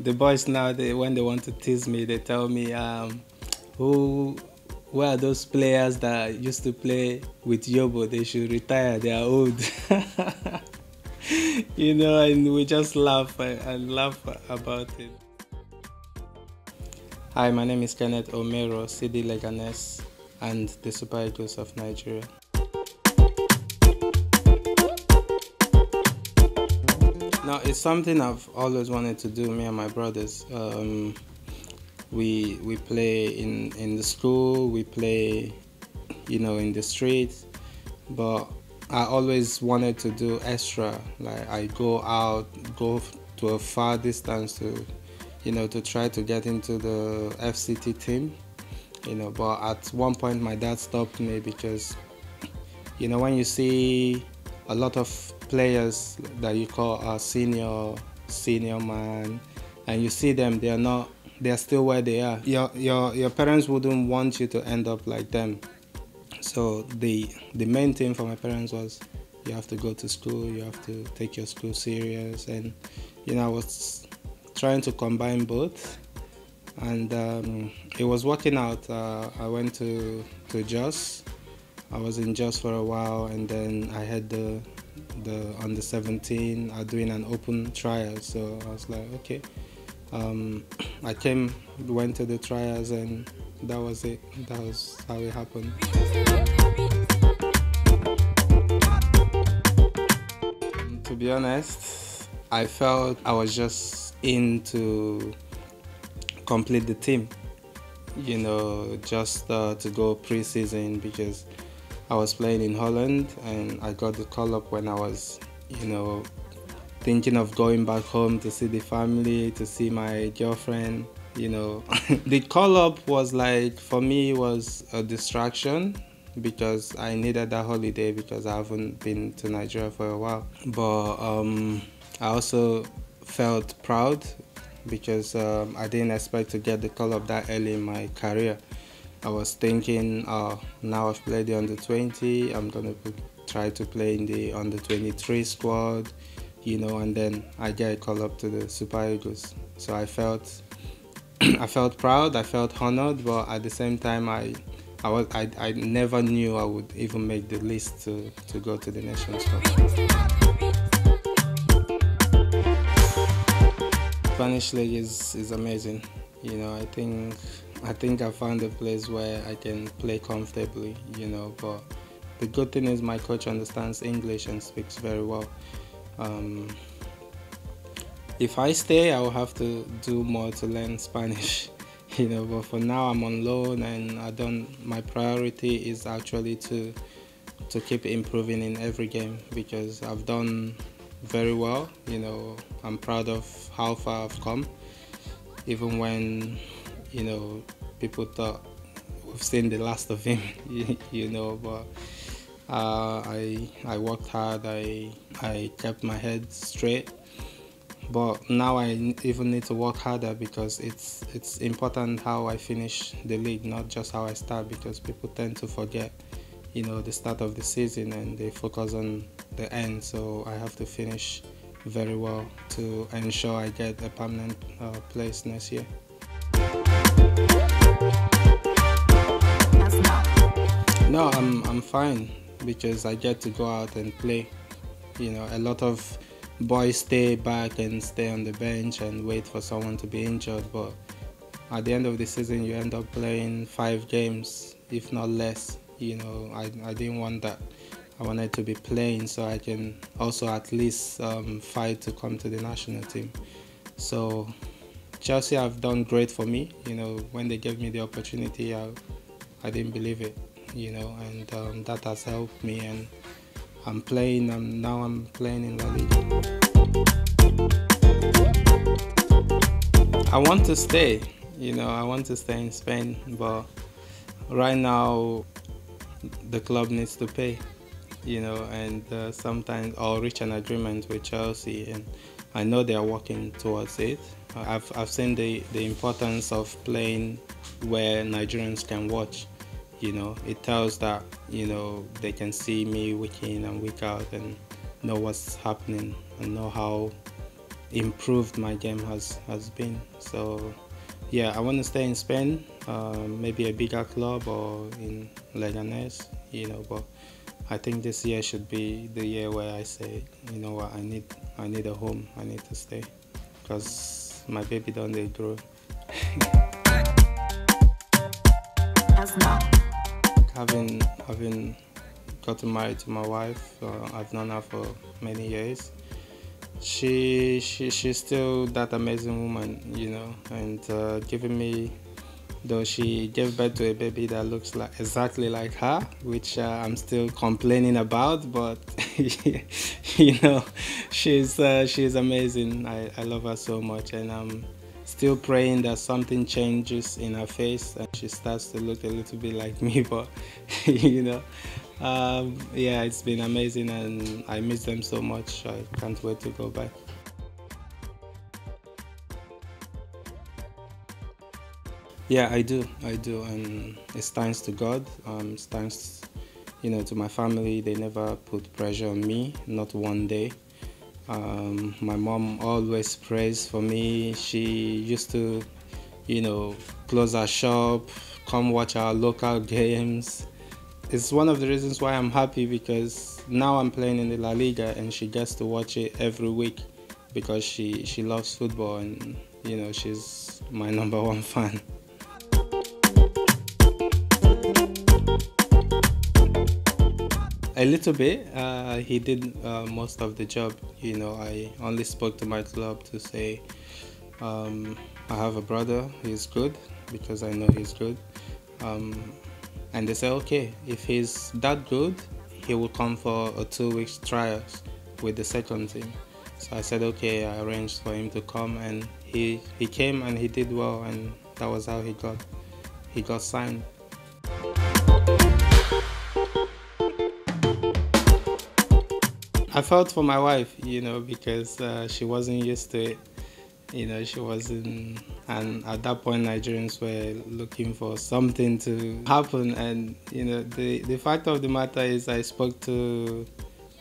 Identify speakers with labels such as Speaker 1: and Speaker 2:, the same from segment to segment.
Speaker 1: The boys now, they, when they want to tease me, they tell me, um, who, are those players that used to play with Yobo? They should retire, they are old. you know, and we just laugh and laugh about it. Hi, my name is Kenneth Omeruo, CD Leganes, and the Super Eagles of Nigeria. Now, it's something I've always wanted to do, me and my brothers. Um, we we play in, in the school, we play, you know, in the streets, but I always wanted to do extra. Like, I go out, go to a far distance to, you know, to try to get into the FCT team, you know, but at one point my dad stopped me because, you know, when you see a lot of players that you call a senior senior man and you see them they are not they are still where they are. Your your your parents wouldn't want you to end up like them. So the the main thing for my parents was you have to go to school you have to take your school serious. And you know i was trying to combine both. And um, it was working out. Uh, i went to to jos. I was in Jos for a while, and then I had the the under 17 are doing an open trial. So I was like, okay. Um, I came, went to the trials, and that was it. That was how it happened. To be honest, I felt I was just in to complete the team. You know, just uh, to go preseason because I was playing in Holland and I got the call up when I was, you know, thinking of going back home to see the family, to see my girlfriend, you know. the call up was like, for me, was a distraction because I needed that holiday because I haven't been to Nigeria for a while. But um, I also felt proud because um, I didn't expect to get the call up that early in my career. I was thinking, uh, now I've played the under 20, I'm gonna try to play in the under 23 squad, you know, and then I get called up to the Super Eagles. So I felt, I felt proud, I felt honored, but at the same time, I, I was, I, I never knew I would even make the list to, to go to the national squad. Spanish league is, is amazing. You know, I think I think I found a place where I can play comfortably, you know. But the good thing is my coach understands English and speaks very well. Um, if I stay, I will have to do more to learn Spanish, you know. But for now, I'm on loan, and I don't. My priority is actually to to keep improving in every game because I've done very well. You know, I'm proud of how far I've come, even when you know, people thought we've seen the last of him, you, know, but uh, I I worked hard. I I kept my head straight. But now I even need to work harder because it's it's important how I finish the league, not just how I start. Because people tend to forget, you know, the start of the season and they focus on the end. So I have to finish very well to ensure I get a permanent uh, place next year. No, I'm I'm fine because I get to go out and play. You know, a lot of boys stay back and stay on the bench and wait for someone to be injured, but at the end of the season you end up playing five games, if not less. You know, I, I didn't want that. I wanted to be playing so I can also at least um, fight to come to the national team. So Chelsea have done great for me. You know, when they gave me the opportunity, I, I didn't believe it you know, and um, that has helped me. And I'm playing. I'm now I'm playing in La Liga. I want to stay. You know, I want to stay in Spain, but right now the club needs to pay. You know, and uh, sometimes I'll reach an agreement with Chelsea, and I know they are working towards it. I've, I've seen the, the importance of playing where Nigerians can watch you know it tells that you know they can see me week in and week out and know what's happening and know how improved my game has has been. So yeah, I want to stay in Spain, um, maybe a bigger club or in Leganes, you know. But I think this year should be the year where I say, you know what, I need I need a home. I need to stay because my baby don't they grow. having having gotten married to my wife, uh, I've known her for many years she she she's still that amazing woman, you know, and uh, giving me though she gave birth to a baby that looks like exactly like her, which uh, I'm still complaining about, but you know, she's uh, she's amazing. I, I love her so much, and I'm still praying that something changes in her face and she starts to look a little bit like me. But you know, um, yeah, it's been amazing and I miss them so much. I can't wait to go back. Yeah, I do. I do, and it's thanks to God. Um, it's thanks, you know, to my family. They never put pressure on me, not one day. Um, my mom always prays for me. She used to, you know, close our shop, come watch our local games it's one of the reasons why I'm happy because now I'm playing in the La Liga and she gets to watch it every week because she she loves football and you know she's my number one fan. A little bit. Uh, he did uh, most of the job. You know, I only spoke to my club to say um, I have a brother. He's good because I know he's good. Um, and they say, okay, if he's that good, he will come for a two weeks trials with the second team. So I said, okay, I arranged for him to come, and he he came and he did well, and that was how he got he got signed. I felt for my wife, you know, because uh, she wasn't used to it. You know she wasn't and at that point nigerians were looking for something to happen. And you know the the fact of the matter is i spoke to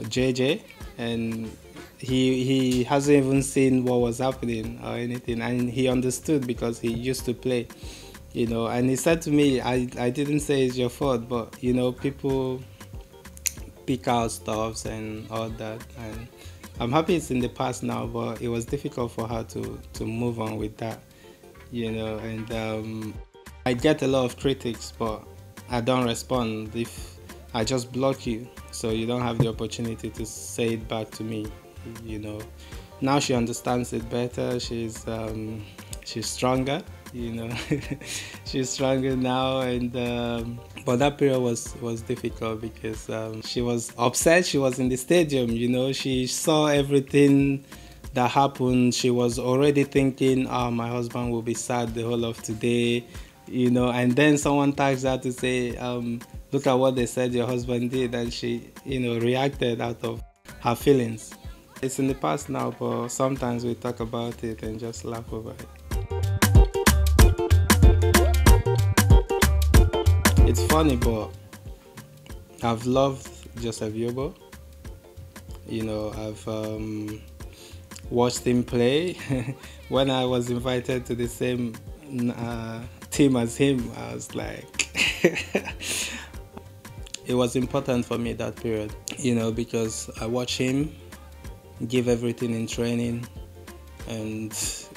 Speaker 1: jj and he he hasn't even seen what was happening or anything. And he understood because he used to play you know. And he said to me i i didn't say it's your fault but you know people pick out stuffs and all that and I'm happy it's in the past now, but it was difficult for her to to move on with that, you know. And um, I get a lot of critics, but I don't respond if I just block you, so you don't have the opportunity to say it back to me, you know. Now she understands it better. She's um, she's stronger, you know. she's stronger now, and um, but that period was was difficult because um, she was upset. She was in the stadium, you know. She saw everything that happened. She was already thinking, "Oh, my husband will be sad the whole of today," you know. And then someone tags her to say, um, "Look at what they said your husband did," and she, you know, reacted out of her feelings. It's in the past now, but sometimes we talk about it and just laugh over it. It's funny, but I've loved Joseph Yobo. You know, I've um, watched him play. when I was invited to the same uh, team as him, I was like, it was important for me that period, you know, because I watched him give everything in training, and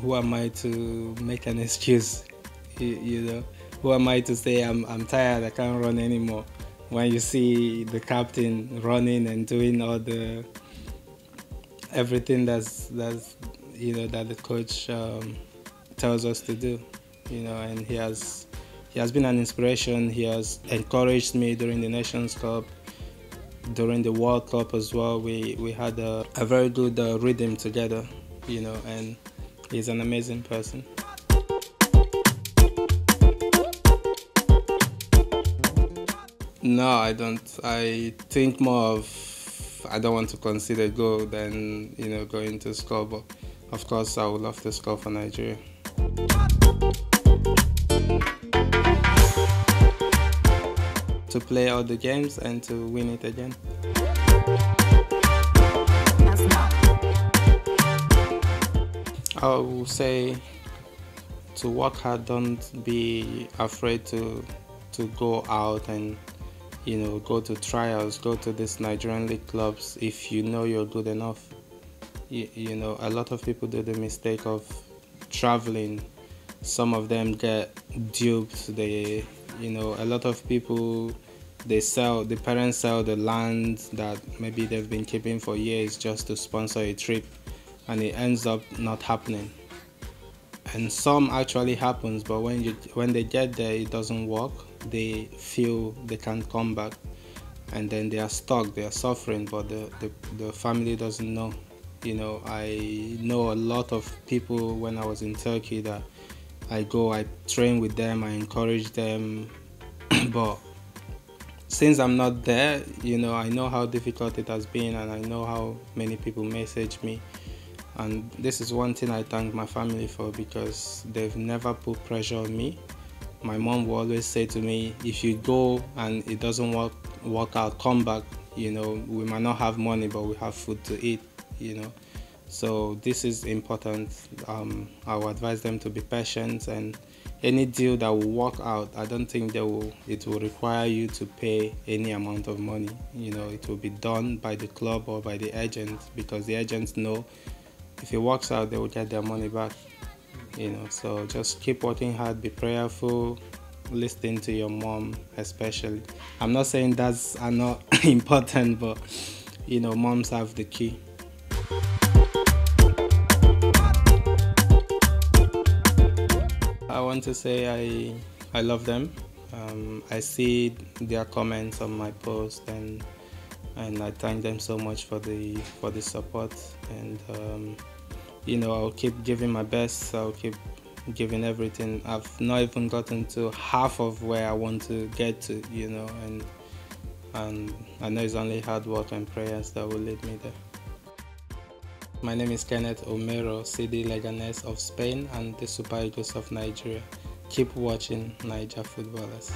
Speaker 1: who am I to make an excuse, you, you know? Who am I to say I'm, I'm tired, I can't run anymore? When you see the captain running and doing all the everything that's that's you know that the coach um, tells us to do, you know, and he has he has been an inspiration. He has encouraged me during the Nations Cup, during the World Cup as well. We we had a, a very good uh, rhythm together, you know, and he's an amazing person. No, I don't. I think more of I don't want to consider goal than you know going to score, but of course I would love to score for Nigeria. To play all the games and to win it again. I will say to work hard. Don't be afraid to to go out and you know go to trials, go to these Nigerian league clubs if you know you're good enough. You, you know, a lot of people do the mistake of traveling. Some of them get duped. They, you know, a lot of people they sell the parents sell the land that maybe they've been keeping for years just to sponsor a trip and it ends up not happening and some actually happens but when you when they get there it doesn't work they feel they can't come back and then they are stuck they are suffering but the, the, the family doesn't know you know i know a lot of people when i was in turkey that i go i train with them i encourage them but since I'm not there, you know, I know how difficult it has been and I know how many people message me. And this is one thing I thank my family for because they've never put pressure on me. My mom will always say to me, if you go and it doesn't work work out, come back. You know, we might not have money, but we have food to eat. You know, so this is important. Um, I will advise them to be patient and any deal that will work out, I don't think they will. It will require you to pay any amount of money. You know, it will be done by the club or by the agent because the agents know if it works out, they will get their money back. You know, so just keep working hard, be prayerful, listen to your mom, especially. I'm not saying that's are not important, but you know, moms have the key. I want to say I I love them. Um, I see their comments on my post and and I thank them so much for the for the support and um, you know I'll keep giving my best. I'll keep giving everything. I've not even gotten to half of where I want to get to, you know, and and I know it's only hard work and prayers that will lead me there. My name is Kenneth Omeruo, CD Leganes of Spain and the Super Eagles of Nigeria. Keep watching Naija Footballers.